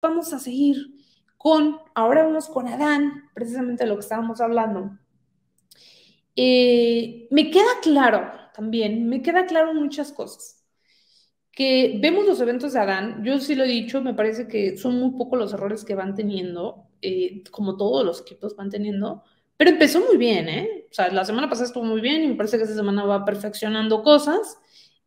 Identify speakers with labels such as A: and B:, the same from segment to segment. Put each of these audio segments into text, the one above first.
A: vamos a seguir con, ahora vamos con Adán, precisamente lo que estábamos hablando. Eh, me queda claro también, me queda claro muchas cosas. Que vemos los eventos de Adán, yo sí lo he dicho, me parece que son muy pocos los errores que van teniendo, eh, como todos los equipos van teniendo, pero empezó muy bien, ¿eh? O sea, la semana pasada estuvo muy bien y me parece que esta semana va perfeccionando cosas.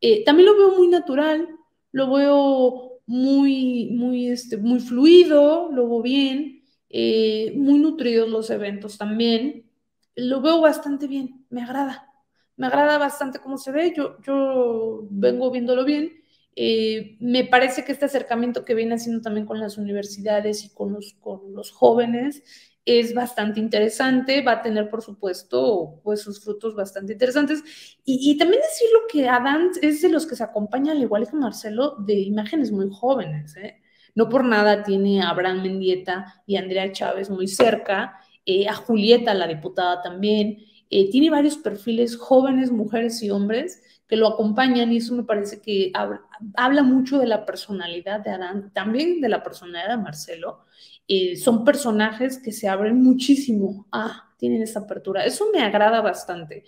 A: Eh, también lo veo muy natural, lo veo muy, muy, este, muy fluido, lo veo bien, eh, muy nutridos los eventos también. Lo veo bastante bien, me agrada. Me agrada bastante cómo se ve, yo, yo vengo viéndolo bien. Eh, me parece que este acercamiento que viene haciendo también con las universidades y con los, con los jóvenes es bastante interesante, va a tener, por supuesto, pues sus frutos bastante interesantes. Y, también decirlo que Adán es de los que se acompaña, al igual que Marcelo, de imágenes muy jóvenes. ¿eh? No por nada tiene a Abraham Mendieta y Andrea Chávez muy cerca, eh, a Julieta, la diputada también. Eh, tiene varios perfiles jóvenes, mujeres y hombres que lo acompañan y eso me parece que habla, mucho de la personalidad de Adán, también de la personalidad de Marcelo son personajes que se abren muchísimo. Ah, tienen esa apertura. Eso me agrada bastante.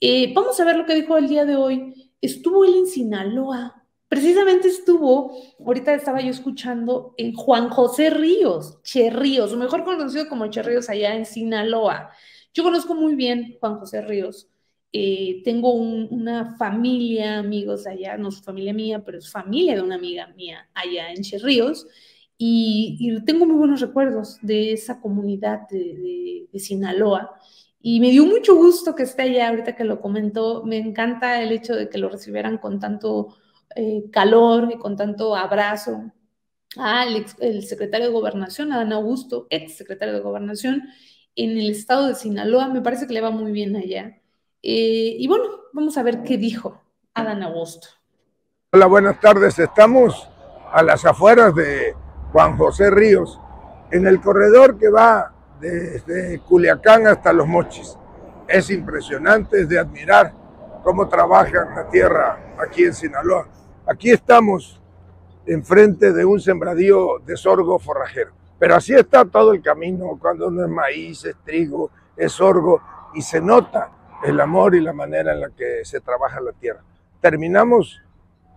A: Eh, vamos a ver lo que dijo el día de hoy. Estuvo él en Sinaloa. Precisamente estuvo, ahorita estaba yo escuchando en Juan José Ríos, Che Ríos, mejor conocido como Che Ríos allá en Sinaloa. Yo conozco muy bien Juan José Ríos. Eh, tengo una familia, amigos allá, no es familia mía, pero es familia de una amiga mía allá en Che Ríos. Y, tengo muy buenos recuerdos de esa comunidad de, Sinaloa. Y me dio mucho gusto que esté allá, ahorita que lo comentó. Me encanta el hecho de que lo recibieran con tanto eh, calor y con tanto abrazo. Ah, el, secretario de Gobernación, Adán Augusto, ex secretario de Gobernación, en el estado de Sinaloa. Me parece que le va muy bien allá. Eh, y bueno, vamos a ver qué dijo Adán Augusto.
B: Hola, buenas tardes. Estamos a las afueras de Juan José Ríos, en el corredor que va desde Culiacán hasta Los Mochis. Es impresionante, es de admirar cómo trabajan la tierra aquí en Sinaloa. Aquí estamos enfrente de un sembradío de sorgo forrajero. Pero así está todo el camino, cuando no es maíz, es trigo, es sorgo, y se nota el amor y la manera en la que se trabaja la tierra. Terminamos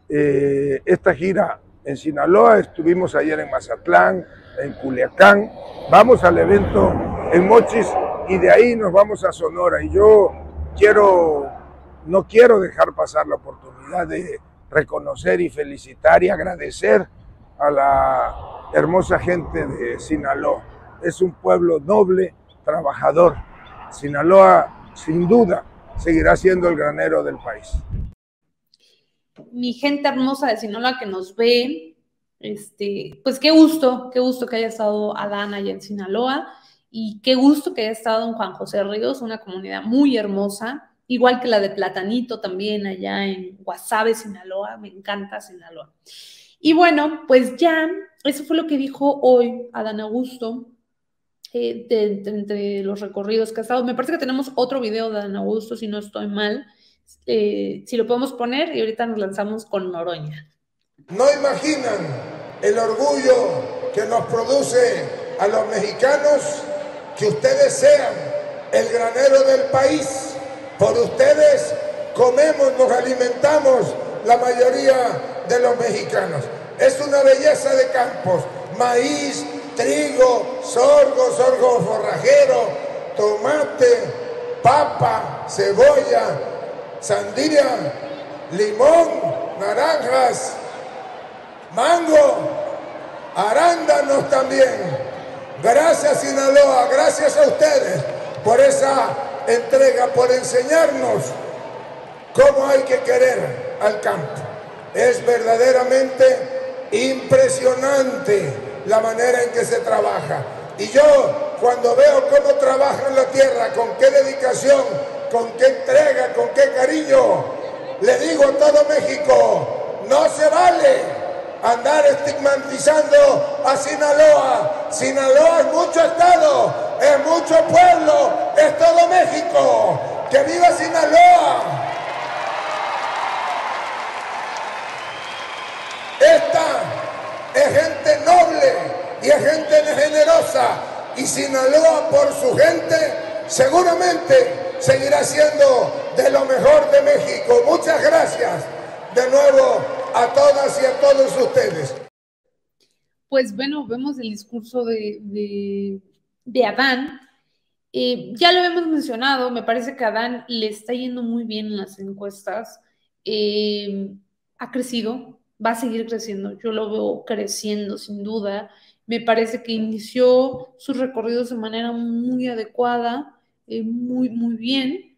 B: eh, esta gira en Sinaloa, estuvimos ayer en Mazatlán, en Culiacán, vamos al evento en Mochis y de ahí nos vamos a Sonora. Y yo quiero, no quiero dejar pasar la oportunidad de reconocer y felicitar y agradecer a la hermosa gente de Sinaloa. Es un pueblo noble, trabajador. Sinaloa, sin duda, seguirá siendo el granero del país
A: mi gente hermosa de Sinaloa que nos ve, este, pues qué gusto, qué gusto que haya estado Adán allá en Sinaloa y qué gusto que haya estado en Juan José Ríos, una comunidad muy hermosa, igual que la de Platanito también allá en Guasave, Sinaloa, me encanta Sinaloa. Y bueno, pues ya, eso fue lo que dijo hoy Adán Augusto. Entre los recorridos que ha estado. Me parece que tenemos otro video de Adán Augusto, si no estoy mal, eh, si lo podemos poner y ahorita nos lanzamos con Noroña.
B: No imaginan el orgullo que nos produce a los mexicanos que ustedes sean el granero del país. Por ustedes comemos, nos alimentamos la mayoría de los mexicanos. Es una belleza de campos, maíz, trigo, sorgo, sorgo forrajero, tomate, papa, cebolla, sandía, limón, naranjas, mango, arándanos también. Gracias Sinaloa, gracias a ustedes por esa entrega, por enseñarnos cómo hay que querer al campo. Es verdaderamente impresionante la manera en que se trabaja. Y yo cuando veo cómo trabajan la tierra, con qué dedicación, con qué entrega, con qué cariño. Le digo a todo México, no se vale andar estigmatizando a Sinaloa. Sinaloa es mucho estado, es mucho pueblo, es todo México. ¡Que viva Sinaloa! Esta es gente y es gente generosa. Y Sinaloa por su gente seguramente seguirá siendo de lo mejor de México. Muchas gracias de nuevo a todas y a todos ustedes.
A: Pues bueno, vemos el discurso de, de, Adán. Eh, ya lo hemos mencionado, me parece que a Adán le está yendo muy bien en las encuestas. Eh, ha crecido, va a seguir creciendo. Yo lo veo creciendo sin duda. Me parece que inició sus recorridos de manera muy adecuada, eh, muy, muy bien.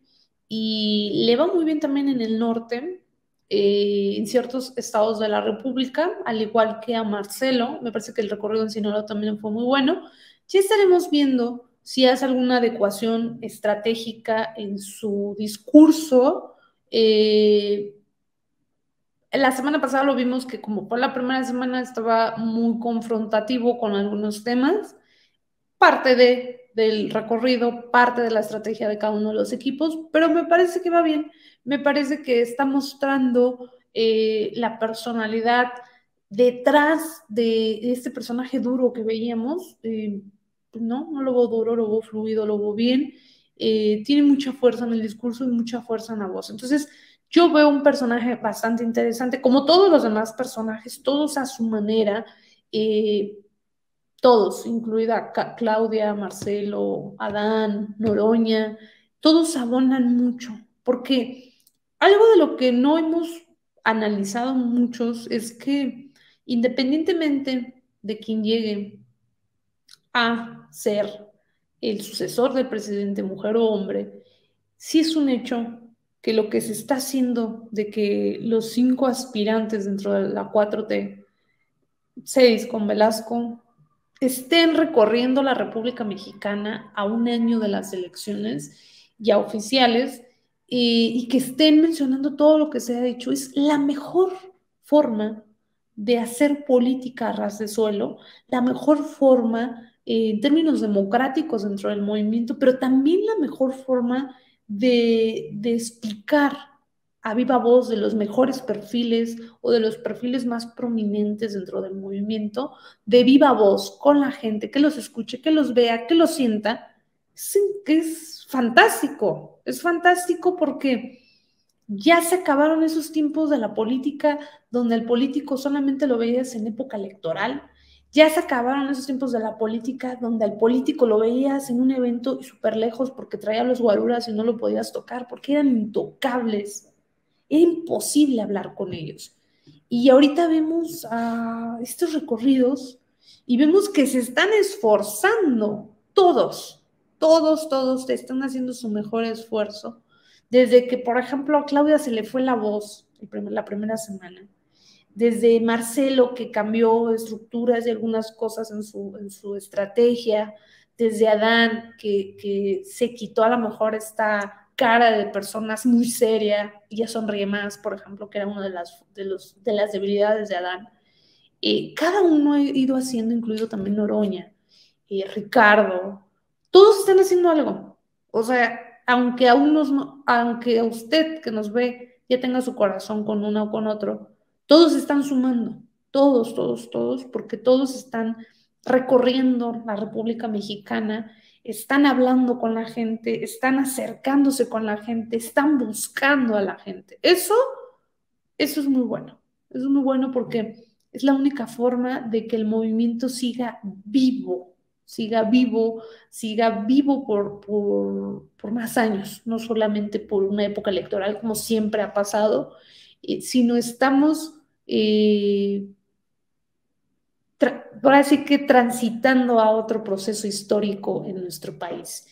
A: Y le va muy bien también en el norte. Eh, en ciertos estados de la República, al igual que a Marcelo. Me parece que el recorrido en Sinaloa también fue muy bueno. Ya estaremos viendo si hace alguna adecuación estratégica en su discurso. Eh, la semana pasada lo vimos que como por la primera semana estaba muy confrontativo con algunos temas, parte de, del recorrido, parte de la estrategia de cada uno de los equipos, pero me parece que va bien me parece que está mostrando eh, la personalidad detrás de este personaje duro que veíamos. Eh, no, no lo veo duro, lo veo fluido, lo veo bien. Eh, tiene mucha fuerza en el discurso y mucha fuerza en la voz. Entonces, yo veo un personaje bastante interesante, como todos los demás personajes, todos a su manera, todos, incluida Claudia, Marcelo, Adán, Noroña, todos abonan mucho, porque algo de lo que no hemos analizado muchos es que independientemente de quien llegue a ser el sucesor del presidente, mujer o hombre, sí es un hecho que lo que se está haciendo de que los cinco aspirantes dentro de la 4T, seis con Velasco, estén recorriendo la República Mexicana a un año de las elecciones ya oficiales, y que estén mencionando todo lo que se ha dicho. Es la mejor forma de hacer política a ras de suelo, la mejor forma eh, en términos democráticos dentro del movimiento, pero también la mejor forma de, explicar a viva voz de los mejores perfiles o de los perfiles más prominentes dentro del movimiento, de viva voz con la gente, que los escuche, que los vea, que los sienta, que es fantástico, es fantástico porque ya se acabaron esos tiempos de la política donde el político solamente lo veías en época electoral, ya se acabaron esos tiempos de la política donde al político lo veías en un evento súper lejos porque traía los guaruras y no lo podías tocar porque eran intocables, era imposible hablar con ellos. Y ahorita vemos estos recorridos y vemos que se están esforzando todos todos, todos están haciendo su mejor esfuerzo. Desde que, por ejemplo, a Claudia se le fue la voz la primera semana. Desde Marcelo, que cambió estructuras y algunas cosas en su, en su estrategia. Desde Adán, que, que se quitó a lo mejor esta cara de personas muy seria y ya sonríe más, por ejemplo, que era una de las, de los, de las debilidades de Adán. y cada uno ha ido haciendo, incluido también Noroña, y Ricardo, todos están haciendo algo. O sea, aunque a unos, aunque a usted que nos ve ya tenga su corazón con uno o con otro, todos están sumando, todos, todos, todos, porque todos están recorriendo la República Mexicana, están hablando con la gente, están acercándose con la gente, están buscando a la gente. Eso, eso es muy bueno. Es muy bueno porque es la única forma de que el movimiento siga vivo, siga vivo, siga vivo por, por, más años, no solamente por una época electoral como siempre ha pasado, eh, sino estamos, eh, así que transitando a otro proceso histórico en nuestro país.